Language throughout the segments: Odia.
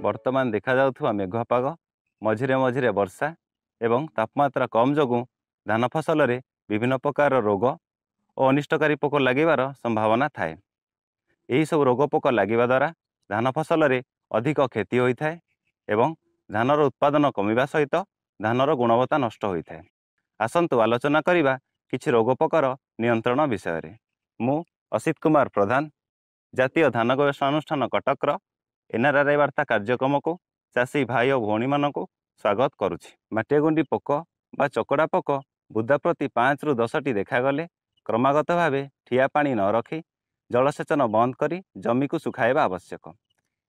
ବର୍ତ୍ତମାନ ଦେଖାଯାଉଥିବା ମେଘୁଆ ପାଗ ମଝିରେ ମଝିରେ ବର୍ଷା ଏବଂ ତାପମାତ୍ରା କମ୍ ଯୋଗୁଁ ଧାନ ଫସଲରେ ବିଭିନ୍ନ ପ୍ରକାର ରୋଗ ଓ ଅନିଷ୍ଟକାରୀ ପୋକ ଲାଗିବାର ସମ୍ଭାବନା ଥାଏ। ଏହିସବୁ ରୋଗ ପୋକ ଲାଗିବା ଦ୍ୱାରା ଧାନ ଫସଲରେ ଅଧିକ କ୍ଷତି ହୋଇଥାଏ ଏବଂ ଧାନର ଉତ୍ପାଦନ କମିବା ସହିତ ଧାନର ଗୁଣବତ୍ତା ନଷ୍ଟ ହୋଇଥାଏ। ଆସନ୍ତୁ ଆଲୋଚନା କରିବା କିଛି ରୋଗ ପୋକର ନିୟନ୍ତ୍ରଣ ବିଷୟରେ। ମୁଁ ଅସିତ କୁମାର ପ୍ରଧାନ ଜାତୀୟ ଧାନ ଗବେଷଣା ଅନୁଷ୍ଠାନ କଟକର ଏନ୍ଆର୍ଆର୍ଆଇ ବାର୍ତ୍ତା କାର୍ଯ୍ୟକ୍ରମକୁ ଚାଷୀ ଭାଇ ଓ ଭଉଣୀମାନଙ୍କୁ ସ୍ୱାଗତ କରୁଛି। ମାଟିଆ ଗୁଣ୍ଡି ପୋକ ବା ଚକଡ଼ା ପୋକ ବୁଦା ପ୍ରତି ପାଞ୍ଚରୁ ଦଶଟି ଦେଖାଗଲେ କ୍ରମାଗତ ଭାବେ ଠିଆ ପାଣି ନ ରଖି ଜଳସେଚନ ବନ୍ଦ କରି ଜମିକୁ ଶୁଖାଇବା ଆବଶ୍ୟକ।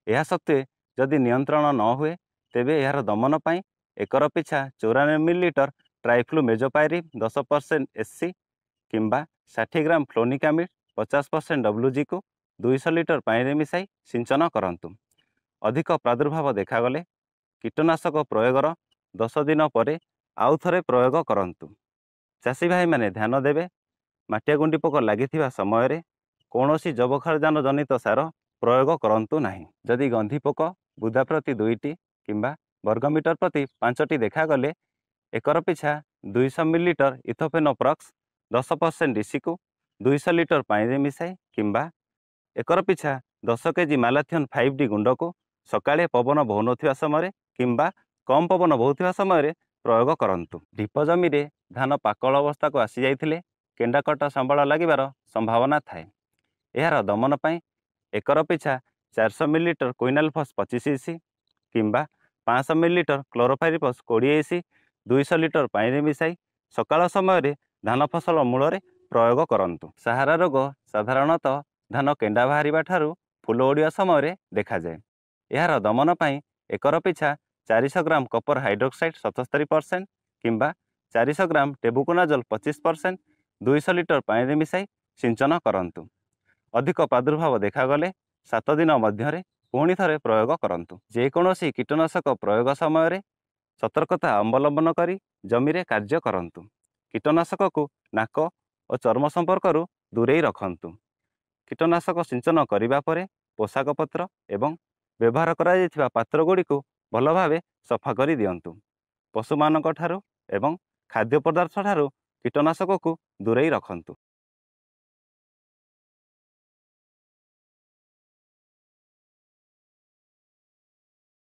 ଏହା ସତ୍ତ୍ୱେ ଯଦି ନିୟନ୍ତ୍ରଣ ନ ହୁଏ ତେବେ ଏହାର ଦମନ ପାଇଁ ଏକର ପିଛା ଚଉରାନବେ ମିଲିଲିଟର ଟ୍ରାଇଫ୍ଲୁ ମେଜୋପାଇରିମ୍ ଦଶ ପରସେଣ୍ଟ ଏସ୍ ସି କିମ୍ବା ଷାଠିଏ ଗ୍ରାମ ଫ୍ଲୋନିକାମିଡ୍ ପଚାଶ ପରସେଣ୍ଟ ଡବ୍ଲ୍ୟୁଜିକୁ ଦୁଇଶହ ଲିଟର ପାଣିରେ ମିଶାଇ ସିଞ୍ଚନ କରନ୍ତୁ। ଅଧିକ ପ୍ରାଦୁର୍ଭାବ ଦେଖାଗଲେ କୀଟନାଶକ ପ୍ରୟୋଗର ଦଶ ଦିନ ପରେ ଆଉ ଥରେ ପ୍ରୟୋଗ କରନ୍ତୁ। ଚାଷୀ ଭାଇମାନେ ଧ୍ୟାନ ଦେବେ ମାଟିଆ ଗୁଣ୍ଡି ପୋକ ଲାଗିଥିବା ସମୟରେ କୌଣସି ଯବକ୍ଷାରଜାନ ଜନିତ ସାର ପ୍ରୟୋଗ କରନ୍ତୁ ନାହିଁ। ଯଦି ଗନ୍ଧି ପୋକ ବୁଦା ପ୍ରତି ଦୁଇଟି କିମ୍ବା ବର୍ଗମିଟର ପ୍ରତି ପାଞ୍ଚଟି ଦେଖାଗଲେ ଏକର ପିଛା ଦୁଇଶହ ମିଲିଲିଟର ଇଥୋଫେନୋପ୍ରକ୍ସ ଦଶ ପରସେଣ୍ଟ ଡିସିକୁ ଦୁଇଶହ ଲିଟର ପାଣିରେ ମିଶାଇ କିମ୍ବା ଏକର ପିଛା ଦଶ କେଜି ମାଲାଥିଅନ୍ ଫାଇଭ୍ ଡି ଗୁଣ୍ଡକୁ ସକାଳେ ପବନ ବହୁନଥିବା ସମୟରେ କିମ୍ବା କମ୍ ପବନ ବହୁଥିବା ସମୟରେ ପ୍ରୟୋଗ କରନ୍ତୁ। ଢିପ ଜମିରେ ଧାନ ପାକଳ ଅବସ୍ଥାକୁ ଆସିଯାଇଥିଲେ କେଣ୍ଡାକଟା ସମ୍ବାଳ ଲାଗିବାର ସମ୍ଭାବନା ଥାଏ। ଏହାର ଦମନ ପାଇଁ ଏକର ପିଛା ଚାରିଶହ ମିଲିଲିଟର କୁଇନାଲଫସ୍ ପଚିଶ ଇସି କିମ୍ବା ପାଞ୍ଚଶହ ମିଲିଲିଟର କ୍ଲୋରୋଫାଇରିଫସ୍ କୋଡ଼ିଏ ଇସି ଦୁଇଶହ ଲିଟର ପାଣିରେ ମିଶାଇ ସକାଳ ସମୟରେ ଧାନ ଫସଲ ମୂଳରେ ପ୍ରୟୋଗ କରନ୍ତୁ। ସାହାରା ରୋଗ ସାଧାରଣତଃ ଧାନ କେଣ୍ଡା ବାହାରିବା ଠାରୁ ଫୁଲ ଓଡ଼ିବା ସମୟରେ ଦେଖାଯାଏ। ଏହାର ଦମନ ପାଇଁ ଏକର ପିଛା ଚାରିଶହ ଗ୍ରାମ କପର ହାଇଡ୍ରୋକ୍ସାଇଡ୍ ସତସ୍ତରୀ ପରସେଣ୍ଟ କିମ୍ବା ଚାରିଶହ ଗ୍ରାମ ଟେବୁକୋନାଜଲ ପଚିଶ ପରସେଣ୍ଟ ଦୁଇଶହ ଲିଟର ପାଣିରେ ମିଶାଇ ସିଞ୍ଚନ କରନ୍ତୁ। ଅଧିକ ପ୍ରାଦୁର୍ଭାବ ଦେଖାଗଲେ ସାତ ଦିନ ମଧ୍ୟରେ ପୁଣି ଥରେ ପ୍ରୟୋଗ କରନ୍ତୁ। ଯେକୌଣସି କୀଟନାଶକ ପ୍ରୟୋଗ ସମୟରେ ସତର୍କତା ଅବଲମ୍ବନ କରି ଜମିରେ କାର୍ଯ୍ୟ କରନ୍ତୁ। କୀଟନାଶକକୁ ନାକ ଓ ଚର୍ମ ସମ୍ପର୍କରୁ ଦୂରେଇ ରଖନ୍ତୁ। କୀଟନାଶକ ସିଞ୍ଚନ କରିବା ପରେ ପୋଷାକ ପତ୍ର ଏବଂ ବ୍ୟବହାର କରାଯାଇଥିବା ପାତ୍ର ଗୁଡ଼ିକୁ ଭଲ ଭାବେ ସଫା କରି ଦିଅନ୍ତୁ ପଶୁମାନଙ୍କ ଠାରୁ ଏବଂ ଖାଦ୍ୟ ପଦାର୍ଥ ଠାରୁ କୀଟନାଶକକୁ ଦୂରେଇ ରଖନ୍ତୁ।